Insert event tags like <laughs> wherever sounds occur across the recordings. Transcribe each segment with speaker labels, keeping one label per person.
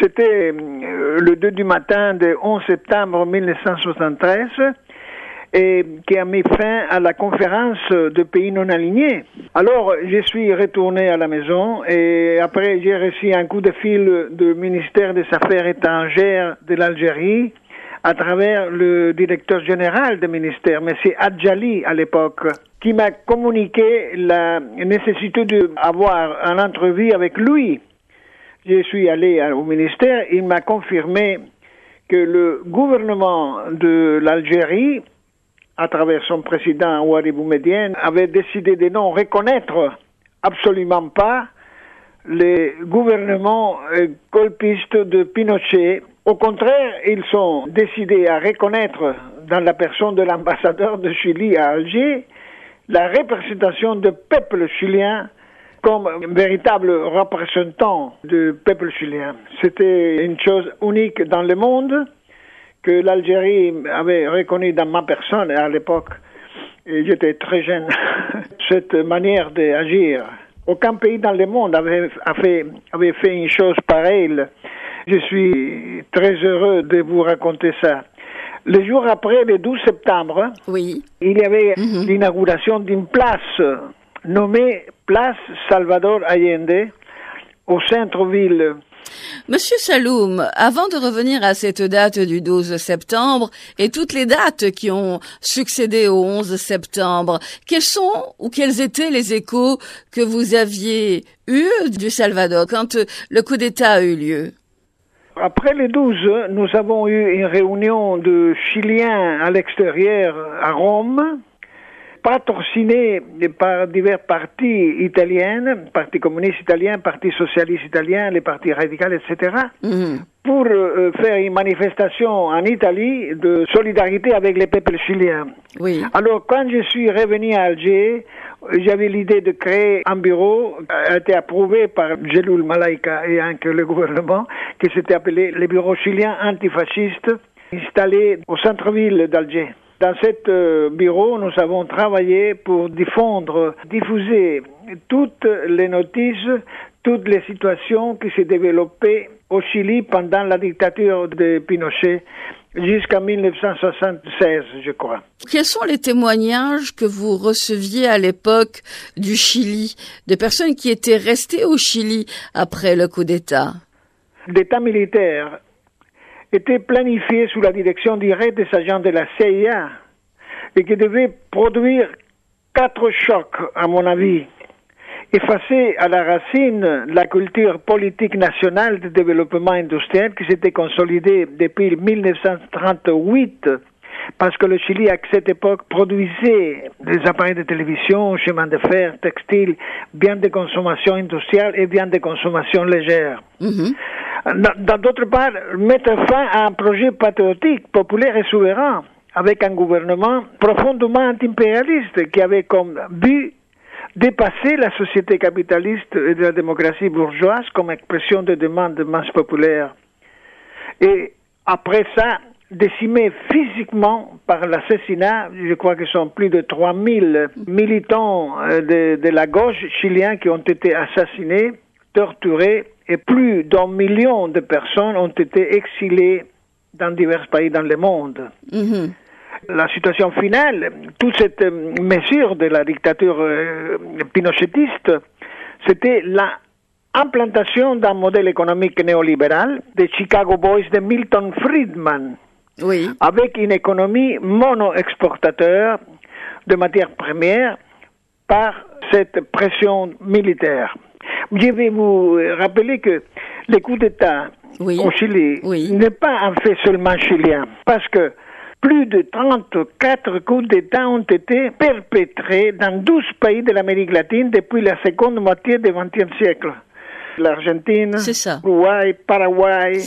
Speaker 1: C'était euh, le 2 du matin du 11 septembre 1973 et qui a mis fin à la conférence de pays non alignés. Alors, je suis retourné à la maison et après, j'ai reçu un coup de fil du ministère des Affaires étrangères de l'Algérie à travers le directeur général du ministère, M. Adjali à l'époque, qui m'a communiqué la nécessité d'avoir un entrevue avec lui. Je suis allé au ministère, il m'a confirmé que le gouvernement de l'Algérie à travers son président Ouari Boumedienne, avait décidé de non reconnaître absolument pas les gouvernements euh, golpistes de Pinochet. Au contraire, ils sont décidés à reconnaître dans la personne de l'ambassadeur de Chili à Alger la représentation du peuple chilien comme un véritable représentant du peuple chilien. C'était une chose unique dans le monde que l'Algérie avait reconnu dans ma personne à l'époque, et j'étais très jeune, <laughs> cette manière d'agir. Aucun pays dans le monde avait, fait, avait fait une chose pareille. Je suis très heureux de vous raconter ça. Le jour après, le 12 septembre,
Speaker 2: oui.
Speaker 1: il y avait mhm. l'inauguration d'une place nommée Place Salvador Allende au centre-ville
Speaker 2: Monsieur Saloum, avant de revenir à cette date du 12 septembre et toutes les dates qui ont succédé au 11 septembre, quels sont ou quels étaient les échos que vous aviez eus du Salvador quand le coup d'État a eu lieu?
Speaker 1: Après les 12, nous avons eu une réunion de Chiliens à l'extérieur à Rome patrociné par divers partis italiens, Parti communiste italien, Parti socialiste italien, les partis radicaux, etc., mhm. pour euh, faire une manifestation en Italie de solidarité avec les peuples chiliens.
Speaker 2: Oui.
Speaker 1: Alors, quand je suis revenu à Alger, j'avais l'idée de créer un bureau, a été approuvé par Jeloul Malaika et que le gouvernement, qui s'était appelé le bureau chilien antifasciste, installé au centre-ville d'Alger. Dans cet euh, bureau, nous avons travaillé pour diffondre, diffuser toutes les notices, toutes les situations qui s'est développées au Chili pendant la dictature de Pinochet jusqu'en 1976, je crois.
Speaker 2: Quels sont les témoignages que vous receviez à l'époque du Chili, de personnes qui étaient restées au Chili après le coup d'État?
Speaker 1: D'État militaire était planifié sous la direction directe des agents de la CIA et qui devait produire quatre chocs, à mon avis. Effacer à la racine la culture politique nationale de développement industriel qui s'était consolidée depuis 1938 parce que le Chili, à cette époque, produisait des appareils de télévision, chemins de fer, textiles, bien de consommation industrielle et bien de consommation légère. Mm-hmm. D'autre part, mettre fin à un projet patriotique, populaire et souverain, avec un gouvernement profondément anti-impérialiste qui avait comme but dépasser la société capitaliste et de la démocratie bourgeoise comme expression de demande de masse populaire. Et après ça, décimé physiquement par l'assassinat, je crois que ce sont plus de 3000 militants euh, de, de la gauche chiliens qui ont été assassinés, torturés, et plus d'un million de personnes ont été exilées dans divers pays dans le monde. Mm-hmm. La situation finale, toute cette euh, mesure de la dictature euh, pinochetiste, c'était l'implantation d'un modèle économique néolibéral des Chicago Boys de Milton Friedman,
Speaker 2: oui.
Speaker 1: avec une économie mono-exportateur de matières premières par cette pression militaire. Je vais vous rappeler que les coups d'État au Chili n'est pas un fait seulement chilien, parce que plus de 34 coups d'État ont été perpétrés dans 12 pays de l'Amérique latine depuis la seconde moitié du XXe siècle. L'Argentine, Uruguay, Paraguay,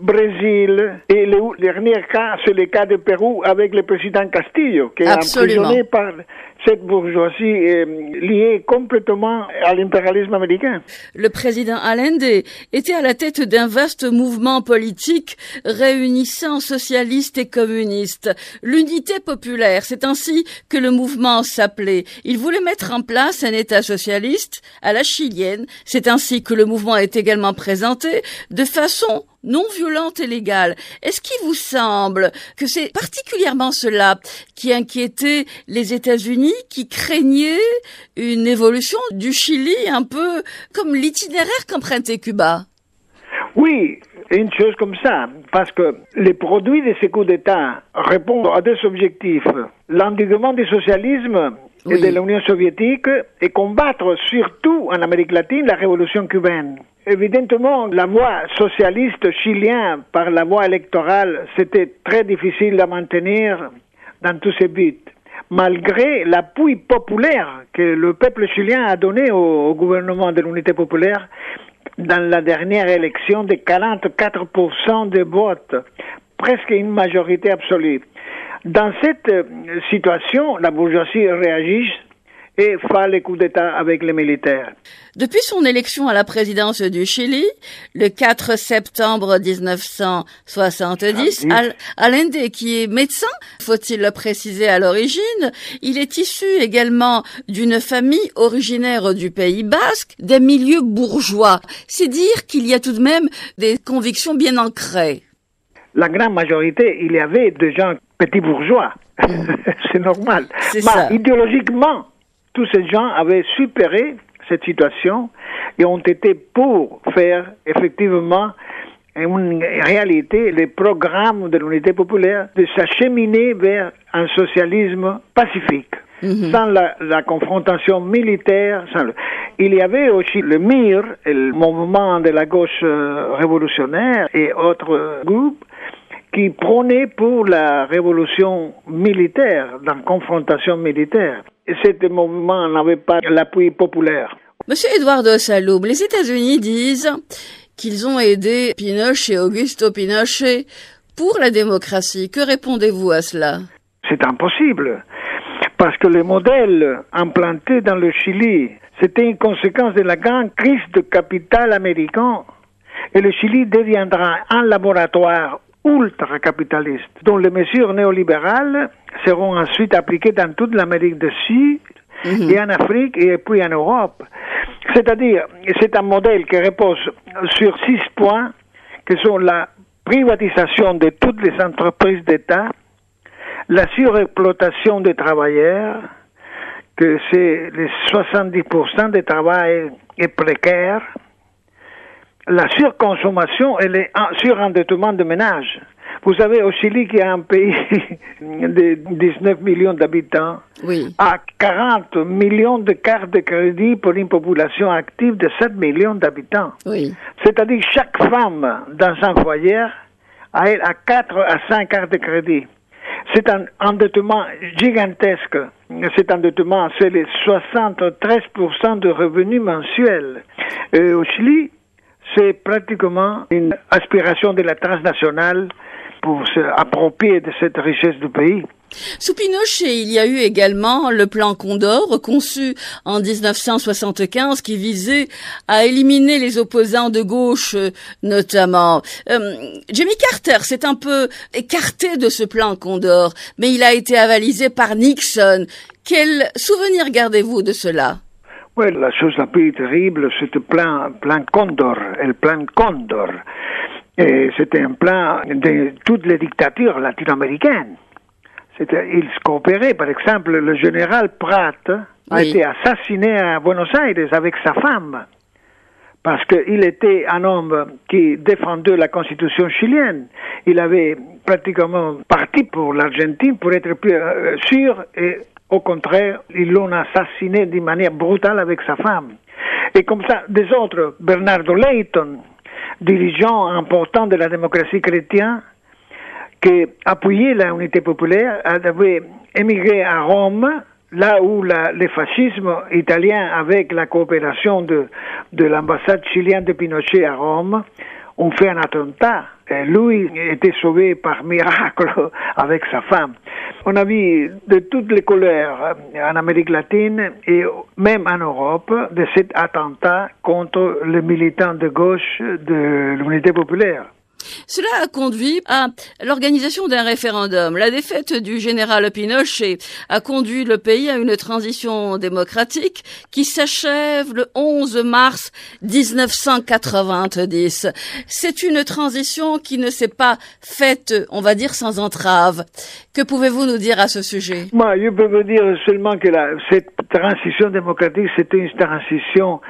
Speaker 1: Brésil. Et le dernier cas, c'est le cas de Pérou avec le président Castillo, qui est emprisonné par cette bourgeoisie est liée complètement à l'impérialisme américain.
Speaker 2: Le président Allende était à la tête d'un vaste mouvement politique réunissant socialistes et communistes. L'unité populaire, c'est ainsi que le mouvement s'appelait. Il voulait mettre en place un État socialiste à la chilienne. C'est ainsi que le mouvement est également présenté de façon non violente et légale. Est-ce qu'il vous semble que c'est particulièrement cela qui inquiétait les États-Unis, qui craignaient une évolution du Chili un peu comme l'itinéraire qu'empruntait Cuba?
Speaker 1: Oui, une chose comme ça, parce que les produits de ces coups d'État répondent à deux objectifs. L'endiguement du socialisme et de l'Union soviétique et combattre surtout en Amérique latine la révolution cubaine. Évidemment, la voie socialiste chilienne par la voie électorale, c'était très difficile à maintenir dans tous ces buts, malgré l'appui populaire que le peuple chilien a donné au, gouvernement de l'unité populaire dans la dernière élection de 44% de votes, presque une majorité absolue. Dans cette euh, situation, la bourgeoisie réagit et fait les coups d'État avec les militaires.
Speaker 2: Depuis son élection à la présidence du Chili, le 4 septembre 1970, Al Allende, qui est médecin, faut-il le préciser à l'origine, il est issu également d'une famille originaire du Pays Basque, des milieux bourgeois. C'est dire qu'il y a tout de même des convictions bien ancrées.
Speaker 1: La grande majorité, il y avait des gens petits bourgeois. <laughs> c'est normal. Mais idéologiquement, tous ces gens avaient supéré cette situation et ont été pour faire effectivement une réalité les programmes de l'unité populaire de s'acheminer vers un socialisme pacifique. Mhm. Sans la, confrontation militaire, il y avait aussi le MIR, le mouvement de la gauche euh, révolutionnaire et autres groupes qui prônait pour la révolution militaire, la confrontation militaire. Et ce mouvement n'avait pas l'appui populaire.
Speaker 2: Monsieur Eduardo Saloum, les États-Unis disent qu'ils ont aidé Pinochet, Augusto Pinochet, pour la démocratie. Que répondez-vous à cela?
Speaker 1: C'est impossible. Parce que le modèle implanté dans le Chili, c'était une conséquence de la grande crise de capital américain. Et le Chili deviendra un laboratoire ultra-capitaliste, dont les mesures néolibérales seront ensuite appliquées dans toute l'Amérique du Sud mhm. et en Afrique et puis en Europe. C'est-à-dire, c'est un modèle qui repose sur six points, qui sont la privatisation de toutes les entreprises d'État, la surexploitation des travailleurs, que c'est les 70% des travail est précaire, la surconsommation et le surendettement de ménages. Vous savez, au Chili, qui est un pays <laughs> de 19 millions d'habitants,
Speaker 2: oui.
Speaker 1: a 40 millions de cartes de crédit pour une population active de 7 millions d'habitants.
Speaker 2: Oui.
Speaker 1: C'est-à-dire chaque femme dans un foyer a, a 4 à 5 cartes de crédit. C'est un endettement gigantesque. Cet endettement, c'est les 73% de revenus mensuels. Et au Chili, c'est pratiquement une aspiration de la transnationale pour s'approprier de cette richesse du pays.
Speaker 2: Sous Pinochet, il y a eu également le plan Condor, conçu en 1975, qui visait à éliminer les opposants de gauche, notamment. Euh, Jimmy Carter s'est un peu écarté de ce plan Condor, mais il a été avalisé par Nixon. Quel souvenir gardez-vous de cela?
Speaker 1: Oui, la chose la plus terrible, c'était le plan, plan Condor, le plan Condor. C'était un plan de toutes les dictatures latino-américaines. Ils coopéraient, par exemple, le général Pratt a été assassiné à Buenos Aires avec sa femme parce qu'il était un homme qui défendait la constitution chilienne. Il avait pratiquement parti pour l'Argentine pour être plus euh, sûr et au contraire, ils l'ont assassiné d'une manière brutale avec sa femme. Et comme ça, des autres, Bernardo Leighton, dirigeant important de la démocratie chrétienne, qui appuyait la unité populaire, avait émigré à Rome, là où le fascisme italien, avec la coopération de, de l'ambassade chilienne de Pinochet à Rome, ont fait un attentat lui était sauvé par miracle <laughs> avec sa femme. On a vu de toutes les couleurs en Amérique latine et même en Europe de cet attentat contre les militants de gauche de l'unité populaire.
Speaker 2: Cela a conduit à l'organisation d'un référendum. La défaite du général Pinochet a conduit le pays à une transition démocratique qui s'achève le 11 mars 1990. C'est une transition qui ne s'est pas faite, on va dire, sans entrave. Que pouvez-vous nous dire à ce sujet?
Speaker 1: Moi, je peux vous dire seulement que cette transition démocratique, c'était une transition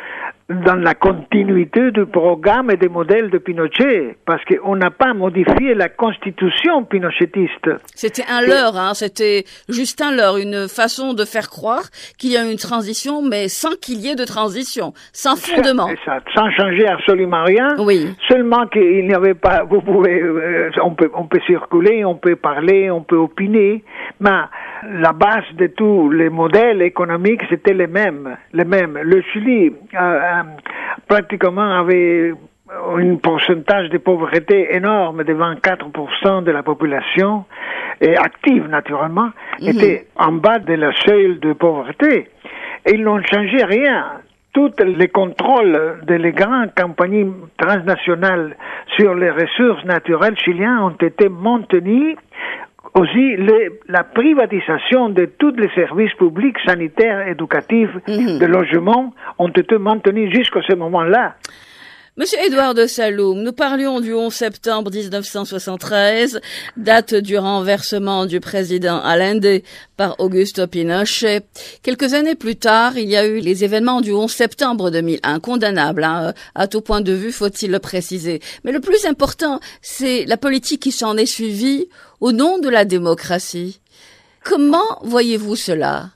Speaker 1: dans la continuité du programme et des modèles de Pinochet, parce qu'on n'a pas modifié la constitution pinochetiste.
Speaker 2: C'était un leurre, hein, c'était juste un leurre, une façon de faire croire qu'il y a une transition, mais sans qu'il y ait de transition, sans fondement.
Speaker 1: Ça, sans changer absolument rien.
Speaker 2: Oui.
Speaker 1: Seulement qu'il n'y avait pas, vous pouvez, euh, on peut, on peut circuler, on peut parler, on peut opiner, mais la base de tous les modèles économiques, c'était les mêmes, les mêmes. Le Chili, euh, pratiquement avait un pourcentage de pauvreté énorme de 24% de la population, et active naturellement, mhm. était en bas de la seuil de pauvreté. Et ils n'ont changé rien. Tous les contrôles des grandes compagnies transnationales sur les ressources naturelles chiliennes ont été maintenus aussi la privatisation de tous les services publics, sanitaires, éducatifs, mhm. de logement ont été maintenus jusqu'à ce moment-là.
Speaker 2: Monsieur Édouard de Saloum, nous parlions du 11 septembre 1973, date du renversement du président Allende par Augusto Pinochet. Quelques années plus tard, il y a eu les événements du 11 septembre 2001, condamnables hein, à tout point de vue, faut-il le préciser. Mais le plus important, c'est la politique qui s'en est suivie au nom de la démocratie. Comment voyez-vous cela?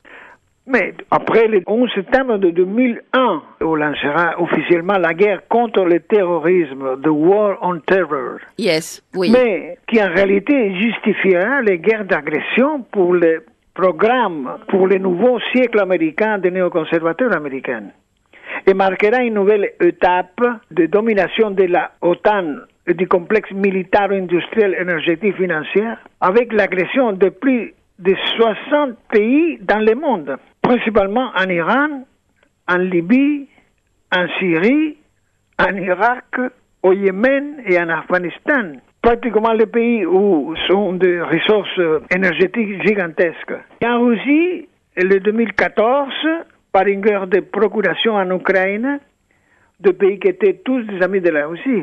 Speaker 1: Mais après le 11 septembre de 2001, on lancera officiellement la guerre contre le terrorisme, the war on terror.
Speaker 2: Yes, oui.
Speaker 1: Mais qui en réalité justifiera les guerres d'agression pour le programme, pour le nouveau siècle américain des néoconservateurs américains. Et marquera une nouvelle étape de domination de la OTAN et du complexe militaire, industriel, énergétique, financier, avec l'agression de plus de 60 pays dans le monde principalement en Iran, en Libye, en Syrie, en Irak, au Yémen et en Afghanistan. Pratiquement les pays où sont des ressources énergétiques gigantesques. Et en Russie, le 2014, par une guerre de procuration en Ukraine, de pays qui étaient tous des amis de la Russie.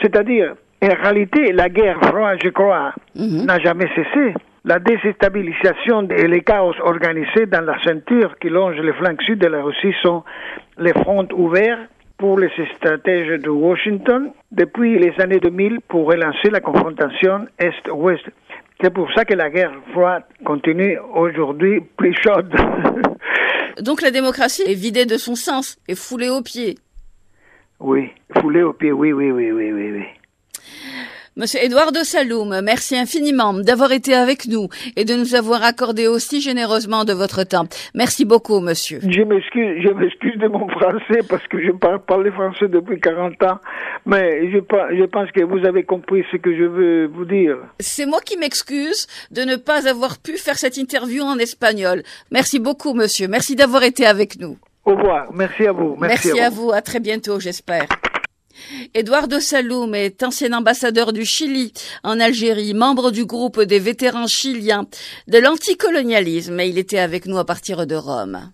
Speaker 1: C'est-à-dire, en réalité, la guerre froide, je crois, mhm. n'a jamais cessé la déstabilisation et les chaos organisés dans la ceinture qui longe les flancs sud de la Russie sont les fronts ouverts pour les stratèges de Washington depuis les années 2000 pour relancer la confrontation Est-Ouest. C'est pour ça que la guerre froide continue aujourd'hui plus chaude. <laughs>
Speaker 2: Donc la démocratie est vidée de son sens et foulée aux pieds.
Speaker 1: Oui, foulée aux pieds, oui, oui, oui, oui, oui. oui.
Speaker 2: Monsieur Edouard Saloum, merci infiniment d'avoir été avec nous et de nous avoir accordé aussi généreusement de votre temps. Merci beaucoup, monsieur.
Speaker 1: Je m'excuse, je m'excuse de mon français parce que je parle, parle français depuis 40 ans, mais je, je pense que vous avez compris ce que je veux vous dire.
Speaker 2: C'est moi qui m'excuse de ne pas avoir pu faire cette interview en espagnol. Merci beaucoup, monsieur. Merci d'avoir été avec nous.
Speaker 1: Au revoir. Merci à vous.
Speaker 2: Merci, Merci à, vous. à vous. À très bientôt, j'espère. Eduardo Saloum est ancien ambassadeur du Chili en Algérie, membre du groupe des vétérans chiliens de l'anticolonialisme et il était avec nous à partir de Rome.